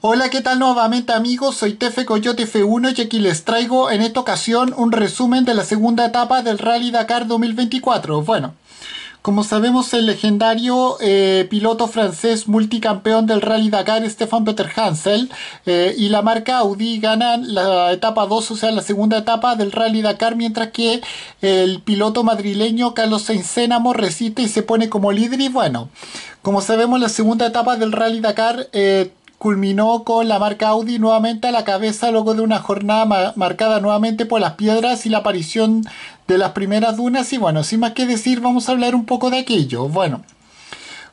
Hola, ¿qué tal nuevamente amigos? Soy Tefe Coyote F1 y aquí les traigo en esta ocasión un resumen de la segunda etapa del Rally Dakar 2024. Bueno, como sabemos el legendario eh, piloto francés multicampeón del Rally Dakar, Stefan Peter Hansel, eh, y la marca Audi ganan la etapa 2, o sea, la segunda etapa del Rally Dakar, mientras que el piloto madrileño Carlos Sainz resiste y se pone como líder y bueno, como sabemos la segunda etapa del Rally Dakar eh, culminó con la marca Audi nuevamente a la cabeza luego de una jornada marcada nuevamente por las piedras y la aparición de las primeras dunas y bueno, sin más que decir vamos a hablar un poco de aquello. Bueno,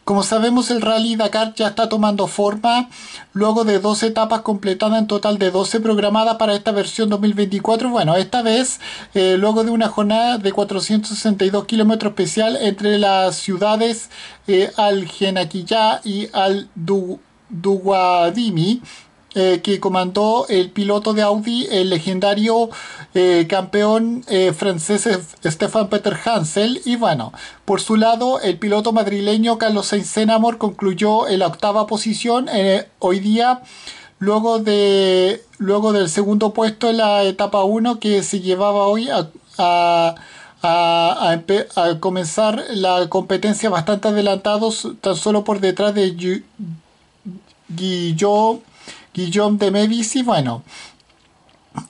como sabemos el Rally Dakar ya está tomando forma luego de dos etapas completadas en total de 12 programadas para esta versión 2024. Bueno, esta vez eh, luego de una jornada de 462 kilómetros especial entre las ciudades eh, Al Genaquillá y Al Du Duguadimi, eh, que comandó el piloto de Audi, el legendario eh, campeón eh, francés Stefan Peter Hansel. Y bueno, por su lado, el piloto madrileño Carlos Sainz Enamor concluyó en la octava posición. hoy día, luego, de, luego del segundo puesto en la etapa 1 que se llevaba hoy a, a a, comenzar la competencia bastante adelantados, tan solo por detrás de Guillaume de Médici, bueno,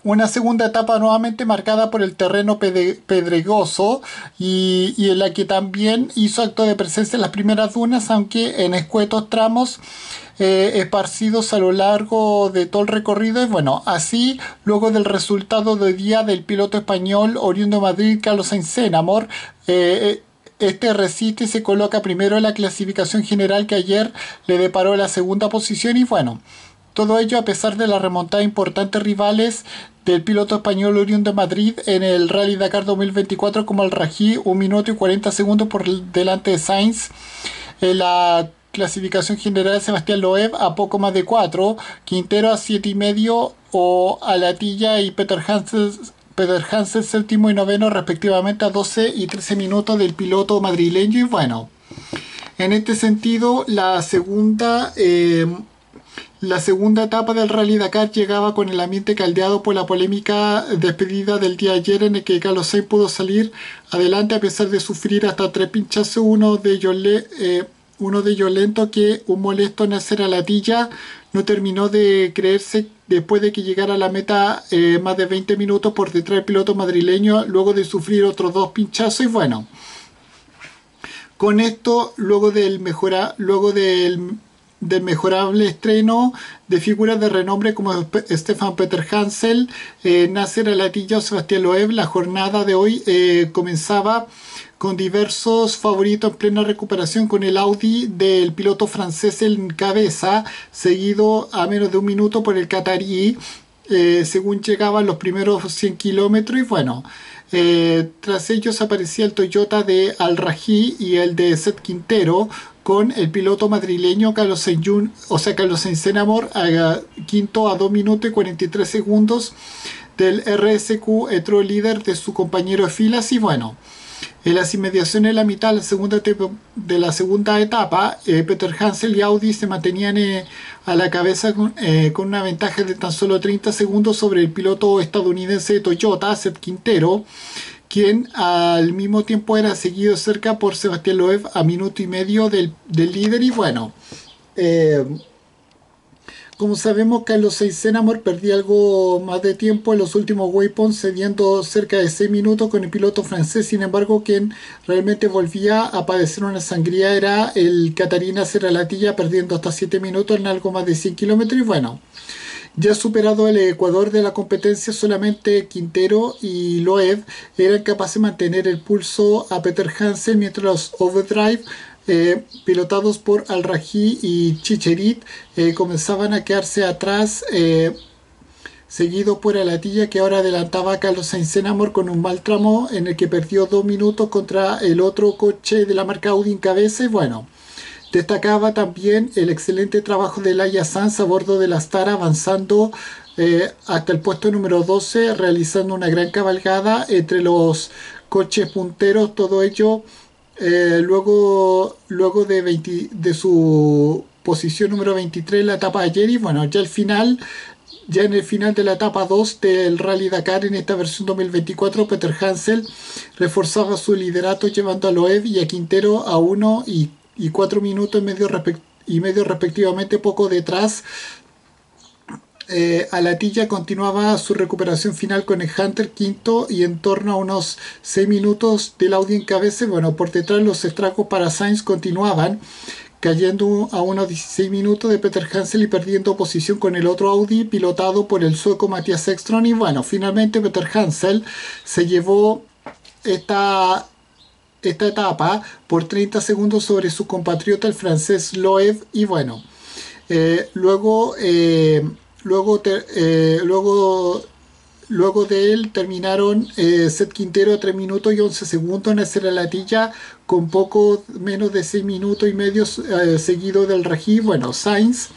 una segunda etapa nuevamente marcada por el terreno pedregoso y, en la que también hizo acto de presencia en las primeras dunas, aunque en escuetos tramos eh, esparcidos a lo largo de todo el recorrido. Y bueno, así, luego del resultado de día del piloto español oriundo de Madrid, Carlos Sainz eh, eh este resiste y se coloca primero en la clasificación general que ayer le deparó la segunda posición y bueno, todo ello a pesar de la remontada de importantes rivales del piloto español oriundo de Madrid en el Rally Dakar 2024 como el Rají, 1 minuto y 40 segundos por delante de Sainz. En la clasificación general Sebastián Loeb a poco más de 4, Quintero a 7 y medio o Alatilla y Peter Hansen Peter Hansen séptimo y noveno respectivamente a 12 y 13 minutos del piloto madrileño y bueno, en este sentido la segunda eh, la segunda etapa del Rally Dakar llegaba con el ambiente caldeado por la polémica despedida del día ayer en el que Carlos Sainz pudo salir adelante a pesar de sufrir hasta tres pinchazos, uno de ellos, eh, uno de ellos lento que un molesto nacer a la tilla no terminó de creerse después de que llegara a la meta eh, más de 20 minutos por detrás del piloto madrileño, luego de sufrir otros dos pinchazos y bueno. Con esto, luego del, mejora, luego del, del mejorable estreno de figuras de renombre como Stefan Peter Hansel, eh, Nasser Alatilla o Sebastián Loeb, la jornada de hoy eh, comenzaba con diversos favoritos en plena recuperación con el Audi del piloto francés en cabeza, seguido a menos de un minuto por el Qatarí, eh, según llegaban los primeros 100 kilómetros. Y bueno, eh, tras ellos aparecía el Toyota de Al Raji y el de Seth Quintero con el piloto madrileño Carlos Sainz, o sea, Carlos quinto a 2 minutos y 43 segundos del RSQ Etro líder de su compañero de filas. Y bueno, en las inmediaciones de la mitad de la segunda, etapa, eh, Peter Hansel y Audi se mantenían eh, a la cabeza eh, con, una ventaja de tan solo 30 segundos sobre el piloto estadounidense de Toyota, Seth Quintero, quien al mismo tiempo era seguido cerca por Sebastián Loeb a minuto y medio del, del líder. Y bueno, como sabemos, Carlos Amor perdía algo más de tiempo en los últimos waypoints, cediendo cerca de 6 minutos con el piloto francés. Sin embargo, quien realmente volvía a padecer una sangría era el Catarina Serralatilla, perdiendo hasta 7 minutos en algo más de 100 kilómetros. Y bueno, ya superado el Ecuador de la competencia, solamente Quintero y Loeb eran capaces de mantener el pulso a Peter Hansen mientras los Overdrive eh, pilotados por Al-Raji y Chicherit, eh, comenzaban a quedarse atrás, eh, seguido por Alatilla, que ahora adelantaba a Carlos Sainz Amor con un mal tramo en el que perdió dos minutos contra el otro coche de la marca Audi en cabeza. Y bueno, destacaba también el excelente trabajo de Laia Sanz a bordo de la Star, avanzando hasta el puesto número 12, realizando una gran cabalgada entre los coches punteros, todo ello eh, luego luego de, su posición número 23 en la etapa de ayer y bueno, ya al final ya en el final de la etapa 2 del Rally Dakar en esta versión 2024, Peter Hansel reforzaba su liderato llevando a Loeb y a Quintero a 1 y, 4 minutos y y medio respectivamente poco detrás. Eh, Alatilla continuaba su recuperación final con el Hunter quinto y en torno a unos 6 minutos del Audi en cabeza. Bueno, por detrás los estragos para Sainz continuaban cayendo a unos 16 minutos de Peter Hansel y perdiendo posición con el otro Audi pilotado por el sueco Matías Ekstrom. Y bueno, finalmente Peter Hansel se llevó esta, esta etapa por 30 segundos sobre su compatriota el francés Loeb. Y bueno, eh, luego, eh, luego, eh, luego Luego de él terminaron eh, Seth Quintero a 3 minutos y 11 segundos en la latilla con poco menos de 6 minutos y medio eh, seguido del Rají. Bueno, Sainz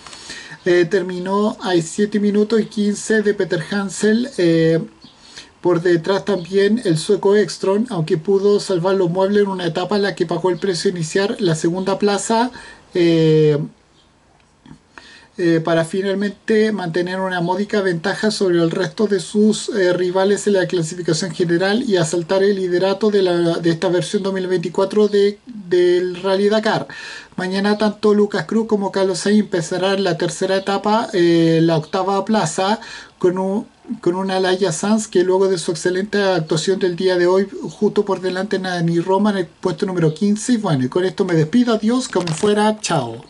eh, terminó a 7 minutos y 15 de Peter Hansel. por detrás también el sueco Ekstrom, aunque pudo salvar los muebles en una etapa en la que pagó el precio iniciar la segunda plaza. Para finalmente mantener una módica ventaja sobre el resto de sus eh, rivales en la clasificación general y asaltar el liderato de, la, de esta versión 2024 de, del Rally Dakar. Mañana tanto Lucas Cruz como Carlos Sainz empezarán la tercera etapa, eh, la octava plaza, con un, con una Laya Sanz que luego de su excelente actuación del día de hoy, justo por delante de Nani Roma en el puesto número 15. Y bueno, y con esto me despido, adiós, como fuera, chao.